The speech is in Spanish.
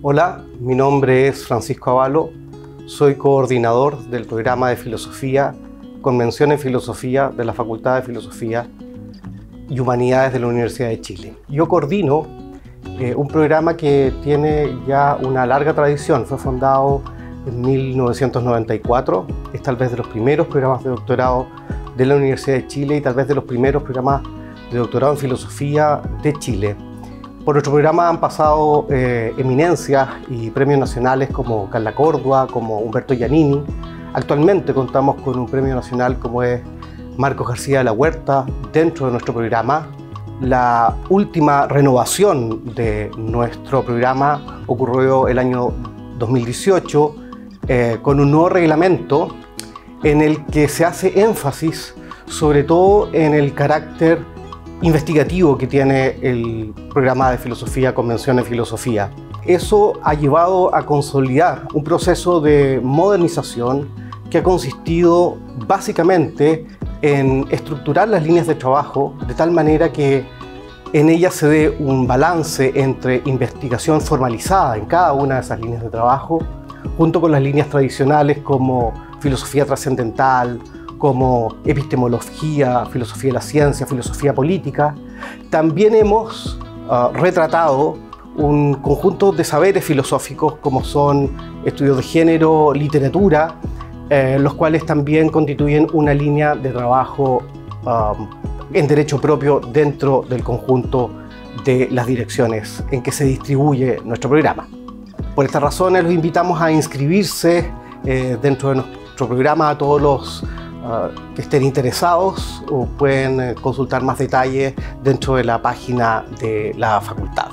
Hola, mi nombre es Francisco Avalo, soy coordinador del programa de filosofía, convención en filosofía de la Facultad de Filosofía y Humanidades de la Universidad de Chile. Yo coordino eh, un programa que tiene ya una larga tradición, fue fundado en 1994, es tal vez de los primeros programas de doctorado de la Universidad de Chile y tal vez de los primeros programas de doctorado en filosofía de Chile. Por nuestro programa han pasado eh, eminencias y premios nacionales como Carla Córdoba, como Humberto Giannini. Actualmente contamos con un premio nacional como es Marcos García de la Huerta dentro de nuestro programa. La última renovación de nuestro programa ocurrió el año 2018 eh, con un nuevo reglamento en el que se hace énfasis sobre todo en el carácter investigativo que tiene el programa de filosofía, Convención de Filosofía. Eso ha llevado a consolidar un proceso de modernización que ha consistido básicamente en estructurar las líneas de trabajo de tal manera que en ellas se dé un balance entre investigación formalizada en cada una de esas líneas de trabajo, junto con las líneas tradicionales como filosofía trascendental, como epistemología, filosofía de la ciencia, filosofía política, también hemos ah, retratado un conjunto de saberes filosóficos como son estudios de género, literatura, eh, los cuales también constituyen una línea de trabajo ah, en derecho propio dentro del conjunto de las direcciones en que se distribuye nuestro programa. Por estas razones los invitamos a inscribirse eh, dentro de nuestro programa a todos los Ah, que estén interesados o pueden eh, consultar más detalles dentro de la página de la facultad.